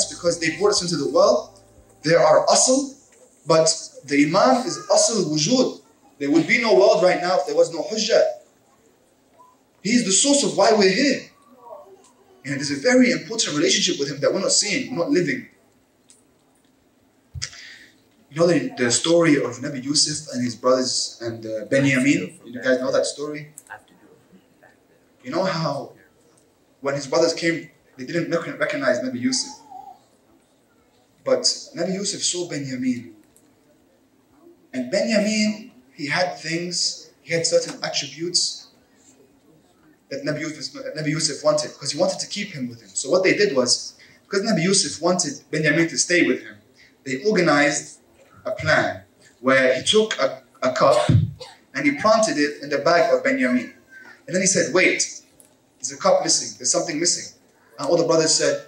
parents because they brought us into the world. They are asl, but the Imam is asl wujud. There would be no world right now if there was no hujjah. He is the source of why we're here. And there's a very important relationship with him that we're not seeing, we're not living. You know the, the story of Nabi Yusuf and his brothers and uh, Benjamin? You guys know that story? You know how when his brothers came, they didn't recognize Nabi Yusuf. But Nabi Yusuf saw Benjamin. And Benjamin, he had things, he had certain attributes that Nabi Yusuf, Nabi Yusuf wanted, because he wanted to keep him with him. So what they did was, because Nabi Yusuf wanted Benjamin to stay with him, they organized a plan where he took a, a cup and he planted it in the bag of Benjamin. And then he said, Wait, there's a cup missing, there's something missing. And all the brothers said,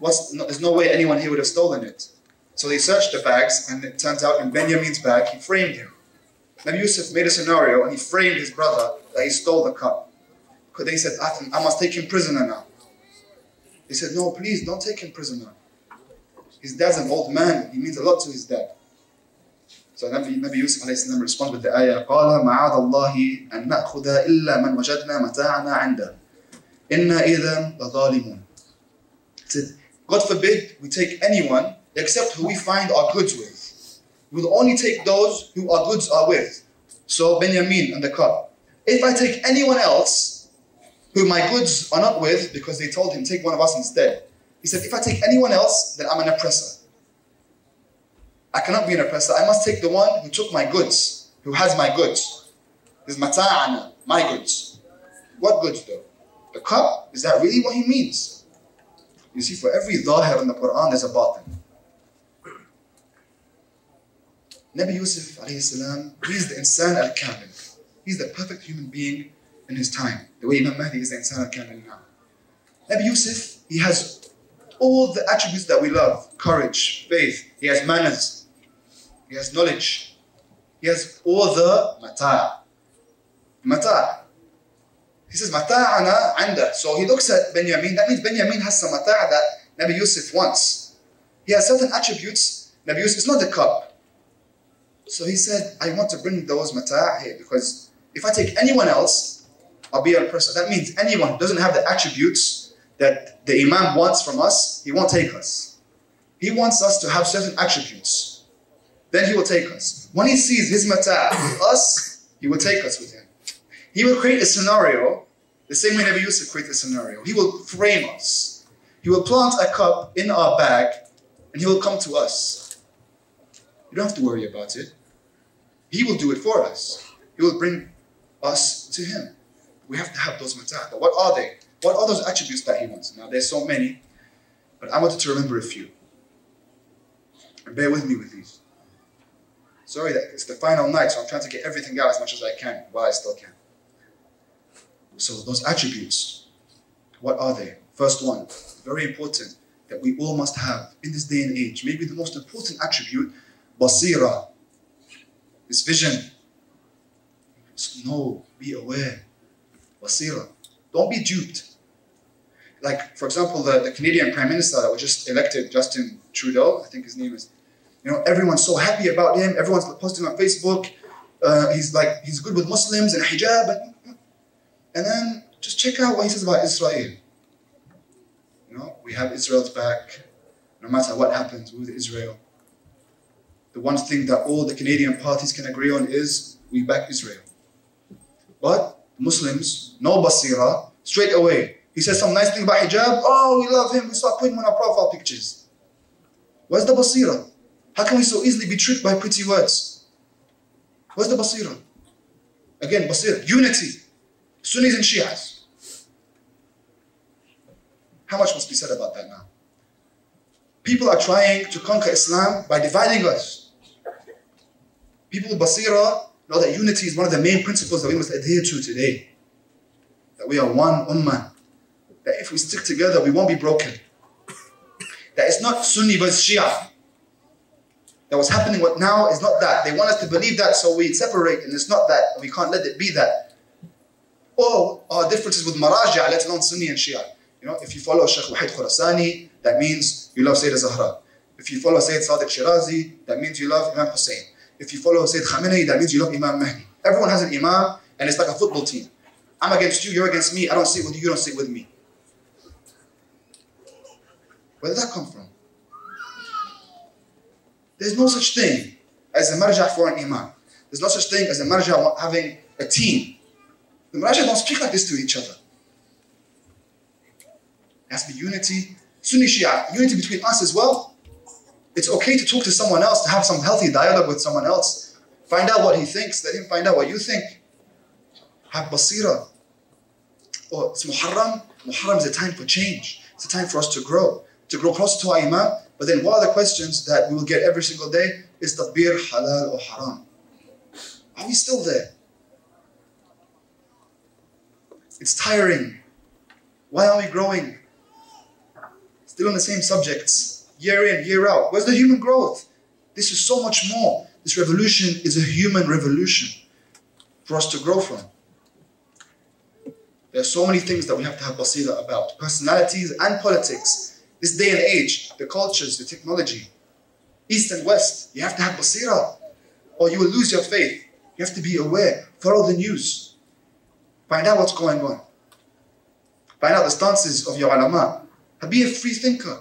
no, There's no way anyone here would have stolen it. So they searched the bags, and it turns out in Benjamin's bag, he framed him. Nabi Yusuf made a scenario and he framed his brother that he stole the cup. Because they said, I must take him prisoner now. He said, No, please don't take him prisoner. His dad's an old man, he means a lot to his dad. So Nabi, Nabi Yusuf السلام, responds with the ayah, قال معاذ الله أن نأخذ إلا من وجدنا متاعنا عنده. إنا إذا لظالمون. said, God forbid we take anyone except who we find our goods with. We will only take those who our goods are with. So Benjamin and the cup. If I take anyone else who my goods are not with, because they told him, take one of us instead. He said, if I take anyone else, then I'm an oppressor. I cannot be an oppressor. I must take the one who took my goods, who has my goods. This mata'ana, my goods. What goods though? The cup? Is that really what he means? You see, for every dhahir in the Quran, there's a batin. Nabi Yusuf salam, he's the insan al-kamil. He's the perfect human being in his time. The way Imam Mahdi is the insan al-kamil now. Nabi Yusuf, he has all the attributes that we love. Courage, faith, he has manners, he has knowledge. He has all the mata'. Mata'. He says, mata'ana anda. So he looks at Benjamin. That means Benjamin has some mata' that Nabi Yusuf wants. He has certain attributes. Nabi Yusuf, it's not the cup. So he said, I want to bring those mata' here because if I take anyone else, I'll be a person. That means anyone doesn't have the attributes that the Imam wants from us, he won't take us. He wants us to have certain attributes. Then he will take us. When he sees his mata with us, he will take us with him. He will create a scenario, the same way Nabi Yusuf created a scenario. He will frame us. He will plant a cup in our bag, and he will come to us. You don't have to worry about it. He will do it for us. He will bring us to him. We have to have those mata. But what are they? What are those attributes that he wants? Now, there's so many, but I wanted to remember a few. And bear with me with these. Sorry that it's the final night, so I'm trying to get everything out as much as I can while I still can. So those attributes, what are they? First one, very important, that we all must have in this day and age. Maybe the most important attribute, basira, is vision. So know, be aware. Basira. Don't be duped. Like, for example, the, the Canadian Prime Minister that was just elected, Justin Trudeau, I think his name is, you know, everyone's so happy about him. Everyone's posting on Facebook. Uh, he's like, he's good with Muslims and hijab. And, and then just check out what he says about Israel. You know, we have Israel's back, no matter what happens with Israel. The one thing that all the Canadian parties can agree on is we back Israel. But Muslims, no basira, straight away. He says some nice thing about hijab. Oh, we love him. We start putting him on our profile pictures. Where's the basira? How can we so easily be tricked by pretty words? Where's the basira? Again, basira, unity. Sunnis and Shias. How much must be said about that now? People are trying to conquer Islam by dividing us. People with basira know that unity is one of the main principles that we must adhere to today. That we are one ummah. That if we stick together, we won't be broken. That it's not Sunni versus Shia that what's happening now is not that. They want us to believe that, so we separate, and it's not that, we can't let it be that. Or our differences with Maraja, let alone Sunni and Shia. You know, if you follow Sheikh Wahid Khurasani, that means you love Sayyida Zahra. If you follow Sayyid Sadiq Shirazi, that means you love Imam Hussein. If you follow Sayyid Khamenei, that means you love Imam Mahdi. Everyone has an Imam, and it's like a football team. I'm against you, you're against me, I don't sit with you, you don't sit with me. Where did that come from? There's no such thing as a marja for an imam. There's no such thing as a marja having a team. The marja don't speak like this to each other. There has to be unity. Sunni Shia, unity between us as well. It's okay to talk to someone else, to have some healthy dialogue with someone else. Find out what he thinks, let him find out what you think. Have basira. Oh, it's Muharram. Muharram is a time for change. It's a time for us to grow, to grow closer to our Imam. But then what are the questions that we will get every single day? Is tatbir halal or haram? Are we still there? It's tiring. Why are we growing? Still on the same subjects, year in, year out. Where's the human growth? This is so much more. This revolution is a human revolution for us to grow from. There are so many things that we have to have basira about personalities and politics. This day and age, the cultures, the technology, east and west. You have to have basira or you will lose your faith. You have to be aware, follow the news, find out what's going on, find out the stances of your ulama, be a free thinker.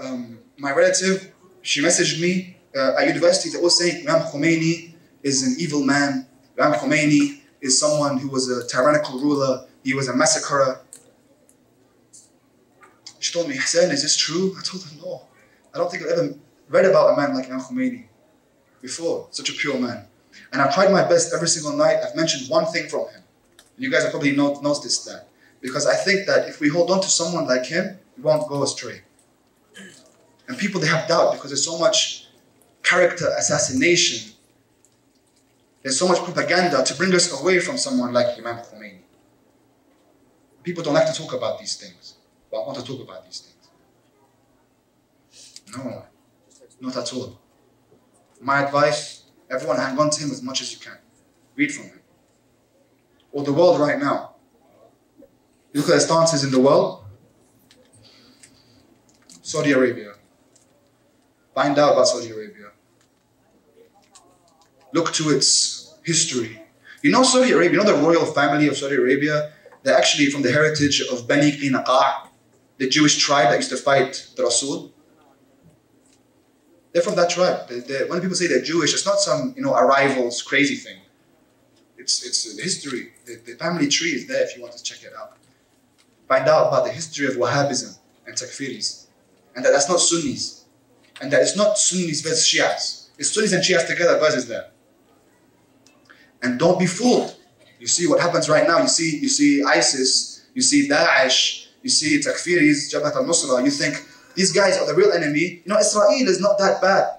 Um, my relative, she messaged me uh, at university, they was saying Imam Khomeini is an evil man. Imam Khomeini is someone who was a tyrannical ruler, he was a massacrer. She told me, Hassan, is this true? I told her, no. I don't think I've ever read about a man like Imam Khomeini before, such a pure man. And I've tried my best every single night. I've mentioned one thing from him. You guys have probably noticed that. Because I think that if we hold on to someone like him, we won't go astray. And people, they have doubt because there's so much character assassination. There's so much propaganda to bring us away from someone like Imam Khomeini. People don't like to talk about these things, but I want to talk about these things. No, not at all. My advice, everyone hang on to him as much as you can. Read from him. Or the world right now. You Look at the stances in the world. Saudi Arabia. Find out about Saudi Arabia. Look to its history. You know Saudi Arabia, you know the royal family of Saudi Arabia? They're actually from the heritage of Bani Qinaqa', the Jewish tribe that used to fight the Rasul. They're from that tribe. They, they, when people say they're Jewish, it's not some you know arrivals crazy thing. It's it's history. The, the family tree is there if you want to check it out. Find out about the history of Wahhabism and Takfiris, and that that's not Sunnis, and that it's not Sunnis versus Shias. It's Sunnis and Shias together versus them. And don't be fooled. You see what happens right now. You see you see ISIS. You see Daesh. You see Takfiris, Jabhat al-Nusra. You think these guys are the real enemy. You know, Israel is not that bad.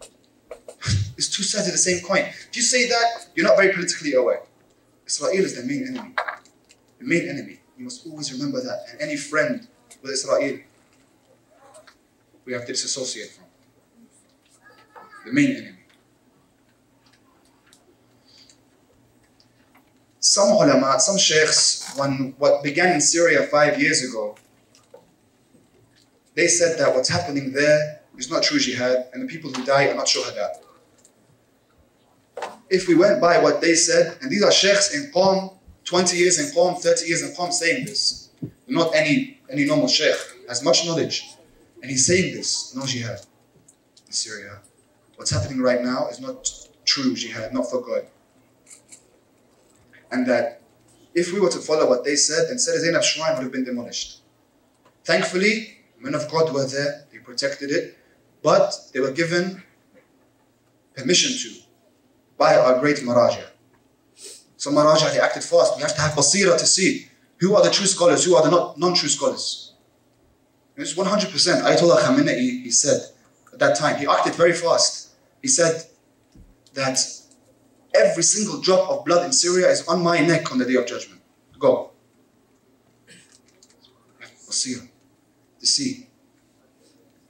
it's two sides of the same coin. If you say that, you're not very politically aware. Israel is the main enemy. The main enemy. You must always remember that. And any friend with Israel, we have to disassociate from. The main enemy. Some ulama, some sheikhs, when what began in Syria five years ago, they said that what's happening there is not true jihad, and the people who die are not shuhada. If we went by what they said, and these are sheikhs in Qom, 20 years in Qom, 30 years in Qom saying this, not any, any normal sheikh, has much knowledge, and he's saying this, no jihad in Syria. What's happening right now is not true jihad, not for God. And that if we were to follow what they said, then Sayyid Zainab shrine would have been demolished. Thankfully, Men of God were there, they protected it, but they were given permission to by our great Maraja. So Maraja, they acted fast. We have to have basira to see who are the true scholars, who are the non-true scholars. It's 100%. Ayatollah Khamenei, he said at that time, he acted very fast. He said that every single drop of blood in Syria is on my neck on the day of judgment. Go. Basira to see.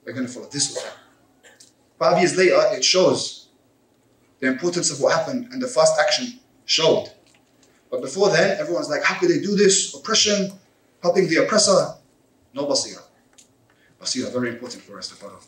We're going to follow this way. Five years later, it shows the importance of what happened and the fast action showed. But before then, everyone's like, how could they do this? Oppression. helping the oppressor, no basira. Basira, very important for us to follow.